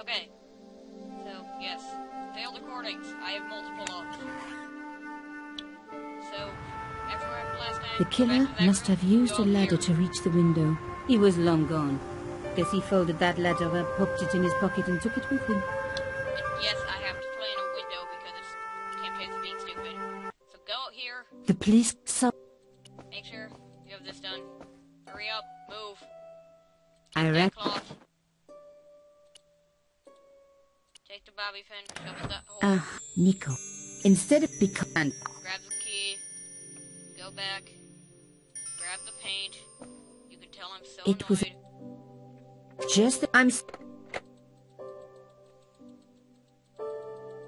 Okay. So, yes. Failed recordings. I have multiple of. So, after our last time, The killer must have used a ladder here. to reach the window. He was long gone. Guess he folded that ladder up, popped it in his pocket, and took it with him. And yes, I have to play in a window because it's temptation being stupid. So go out here, The police saw. make sure you have this done. Hurry up, move. I reckon. Take the bobby pin, shove it that hole. Ah, Nico. Instead of because. And grab the key, go back, grab the paint. You can tell I'm so It was- annoyed. just. I'm. s-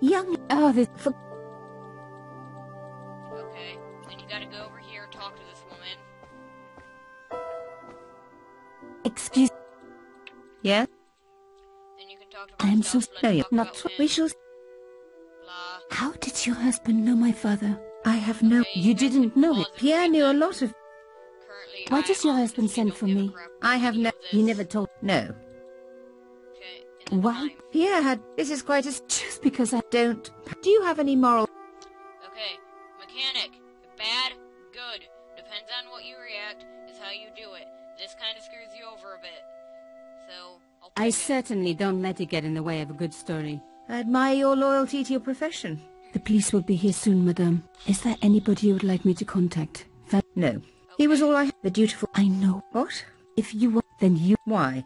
Young. Oh, this. For, Okay, then you gotta go over here and talk to this woman. excuse. Yes? Then you can talk to I'm so sorry. Not. about so- We shall. How did your husband know my father? I have no. You didn't know it. Pierre knew a lot of. Why does your husband send for me? I have no. knows He never told. No. Okay, in the Why? time. Pierre had. This is quite a. Just because I don't. Do you have any moral? Okay, mechanic. I certainly don't let it get in the way of a good story. I admire your loyalty to your profession. The police will be here soon, madame. Is there anybody you would like me to contact? That no. He was all I... The dutiful... I know. What? If you want, then you... Why?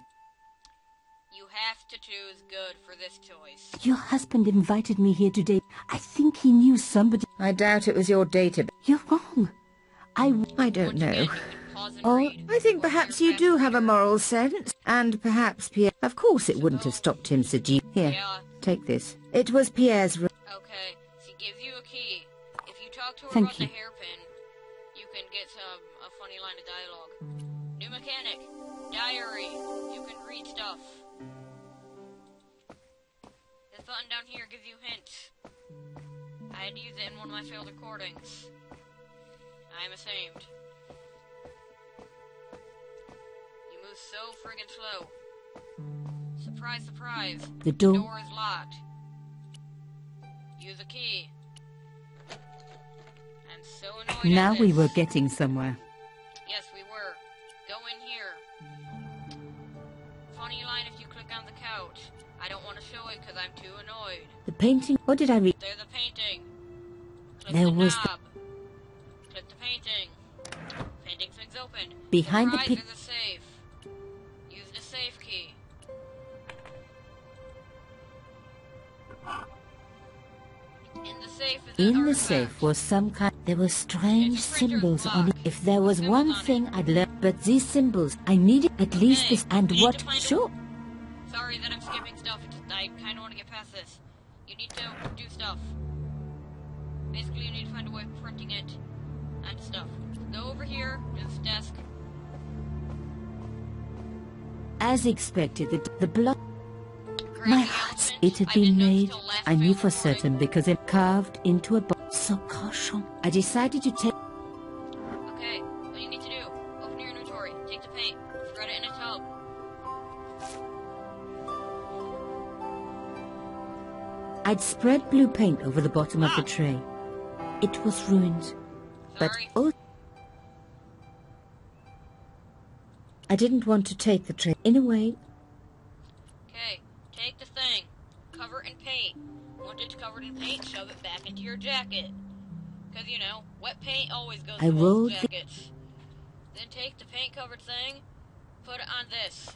You have to choose good for this choice. Your husband invited me here today. I think he knew somebody... I doubt it was your database. You're wrong. I... I don't Once again, you can pause and Oh. I think perhaps you're do have a moral sense. And perhaps Pierre... Of course it wouldn't have stopped him seducing... Here, take this. It was Pierre's room. Okay, she gives you a key. If you talk to her Thank about you. the hairpin, you can get some a funny line of dialogue. New mechanic, diary. You can read stuff. This button down here gives you hints. I had to use it in one of my failed recordings. I am ashamed. So friggin' slow. Surprise, surprise. The door... Door is locked. Use a key. I'm so annoyed. Now we were getting somewhere. Yes, we were. Go in here. Funny line if you click on the couch. I don't want to show it because I'm too annoyed. The painting... What did I read? There's the painting. Click There the was- knob. Click the painting. Painting swings open. Behind Surprise, a safe. Key. In the safe is In the safe was some kind... There were strange It's a printer's symbols on it. If there was one on thing I'd learn... But these symbols, I needed at least Okay, this... And need what... Sure. Sorry that I'm skipping stuff. I kind of want to get past this. You need to do stuff. Basically, you need to find a way of printing it and stuff. Go over here to this desk. As expected, the, the blood... My the heart, elephant. it had been made. I knew for certain because it carved into a box. So caution. I decided to take... Okay, what do you need to do? Open your inventory. Take the paint. Spread it in a tub. I'd spread blue paint over the bottom of the ah! tray. It was ruined. But Sorry. oh, I didn't want to take the tray. In a way, Okay, take the thing. Cover it in paint. Once it's covered in paint, shove it back into your jacket. Because, you know, wet paint always goes I the- jackets. Then take the paint covered thing, put it on this.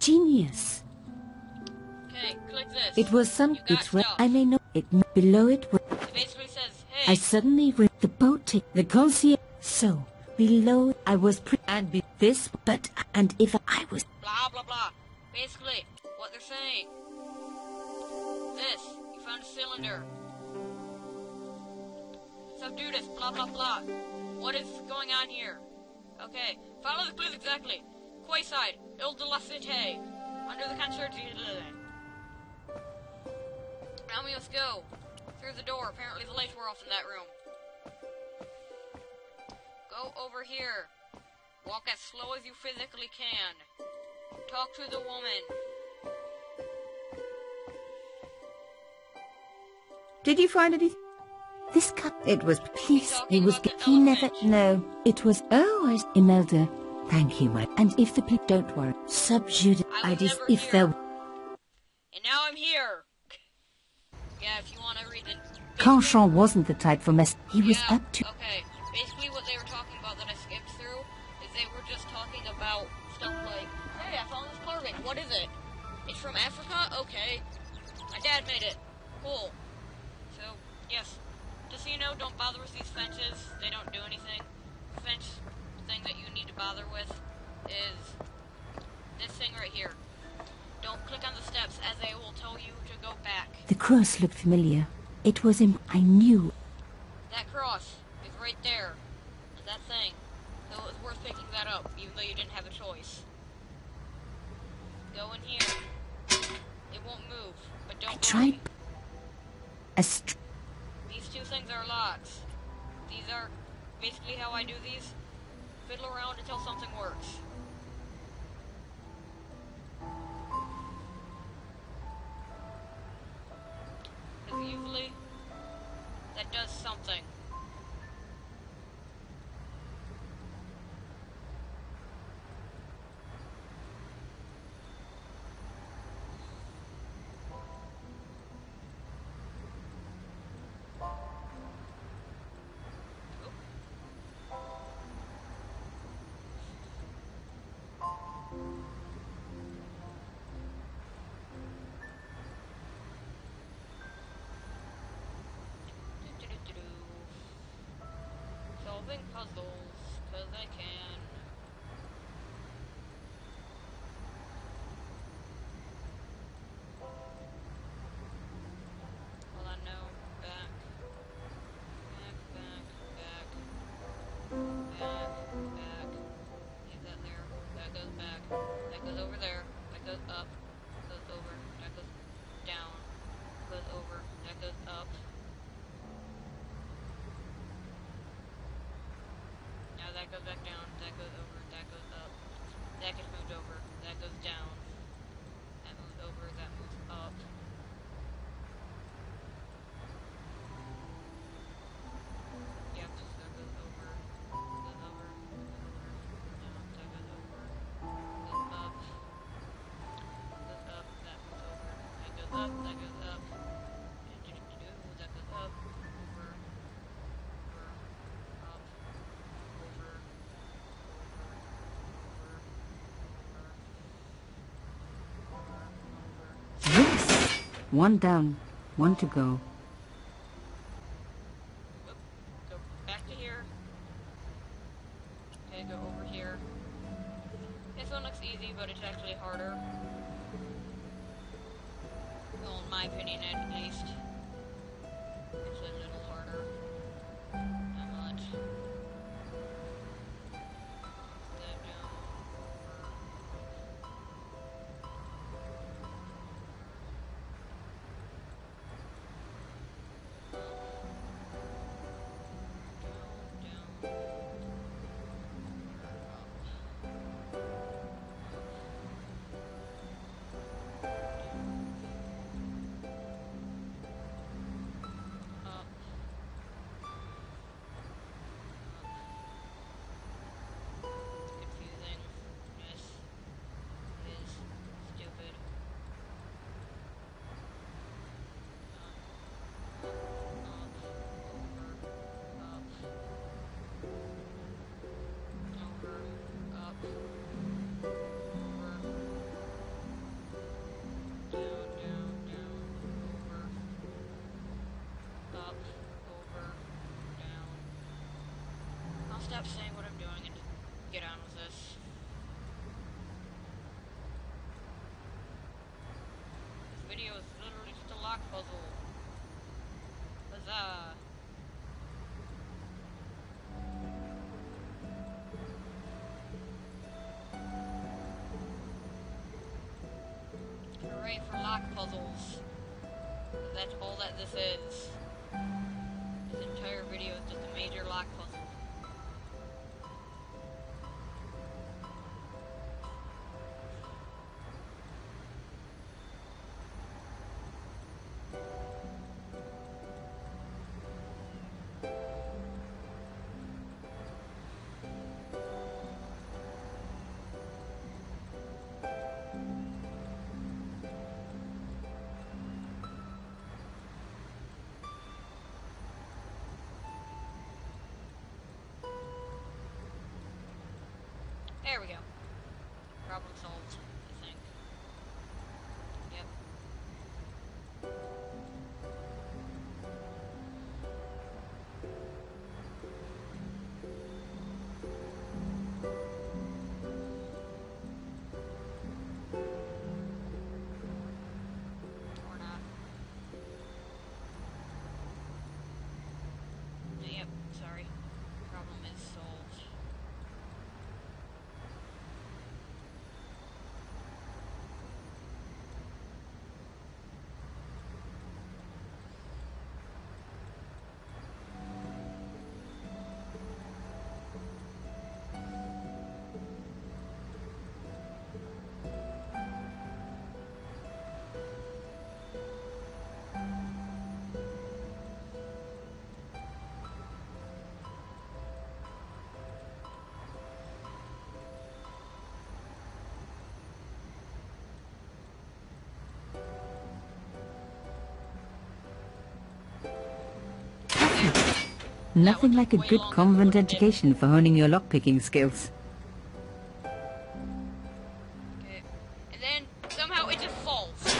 genius. Okay, click this. It was some. It's where. I may know. It below it was. It basically says, I suddenly read the boat tick. The concierge. So below I was pre and be this, but and if I was blah blah blah. Basically, what they're saying. This, you found a cylinder. Subdue this, blah blah blah. What is going on here? Okay, follow the clues exactly. Quayside, Ile de la Cité, under the concierge. Now we must go through the door. Apparently the lights were off in that room. Go over here. Walk as slow as you physically can. Talk to the woman. Did you find anything? This cup. It was peace. It was. He never. No. It was. Oh, I. Imelda. Thank you, my. And if the people don't worry, subjude. I, I just. If there. And now I'm here. Yeah, if you want to read the. Carchon wasn't the type for mess. He was yeah, up to. Okay, basically what they were talking about that I skipped through is they were just talking about stuff like, hey, I found this carving. What is it? It's from Africa? Okay. My dad made it. Cool. So, yes. Just so you know, don't bother with these fences. They don't do anything. The fence thing that you need to bother with is this thing right here. Don't click on the steps as they will tell you to go back. The cross looked familiar. It was him. I knew. That cross is right there. That thing. So it was worth picking that up, even though you didn't have a choice. Go in here. It won't move, but don't I tried. A str- These two things are locks. These are basically how I do these. Fiddle around until something works. Usually, that does something. Solving puzzles, cause I can. That goes back down. That goes over. That goes up. That gets moved over. That goes down. That moves over. That moves up. That goes up. Do-do-do-do-do. That goes up. Over. Over. Up. Over. Over. Over. Over. Over. yes. One down. One to go. Whoop. Go back to here. Okay, go over here. This one looks easy, but it's actually harder. Well, in my opinion, at least. It's a little harder. Not much. Stop saying what I'm doing and get on with this. This video is literally just a lock puzzle. Huzzah! Hooray for lock puzzles. That's all that this is. This entire video is just a major lock puzzle. There we go. Nothing like a good convent education for honing your lockpicking skills. Okay. And then somehow it just falls. Then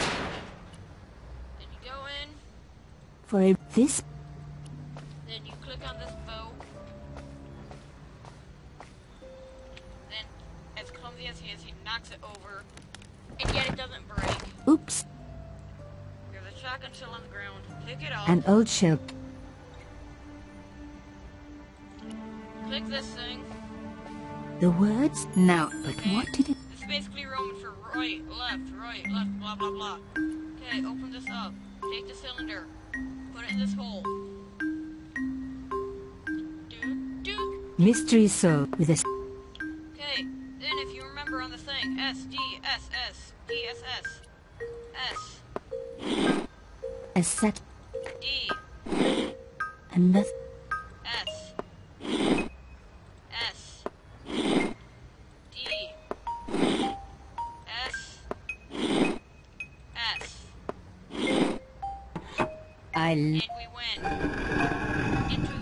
you go in. For a this Then you click on this bow. Then, as clumsy as he is, he knocks it over. And yet it doesn't break. Oops. There's a shotgun shell on the ground. Pick it up. An old shell. Click this thing. The words? Now, but Okay. what did it... It's basically Roman for right, left, right, left, blah, blah, blah. Okay, open this up. Take the cylinder. Put it in this hole. Mystery soul with a... s- Okay, then if you remember on the thing, S, D, S, S, D, S, S, S, A set... D, Another... I... And we went